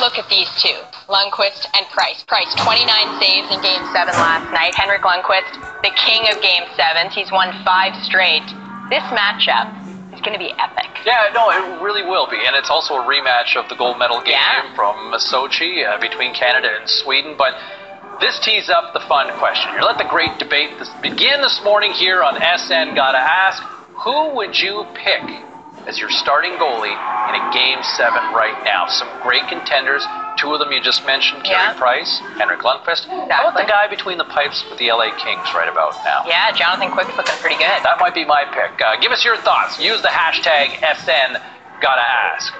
Look at these two, Lundqvist and Price. Price, 29 saves in Game 7 last night. Henrik Lundqvist, the king of Game 7s. He's won five straight. This matchup is going to be epic. Yeah, no, it really will be. And it's also a rematch of the gold medal game Yeah. from Sochi uh, between Canada and Sweden. But this tees up the fun question. You let the great debate this begin this morning here on SN Gotta Ask. Who would you pick as your starting goalie in a Game 7 right now? Some great contenders. Two of them you just mentioned, Carey Yeah. Price, Henrik Lundqvist. How about the guy between the pipes with the LA Kings right about now? Yeah, Jonathan Quick's looking pretty good. That might be my pick. Uh, give us your thoughts. Use the hashtag SN Gotta Ask.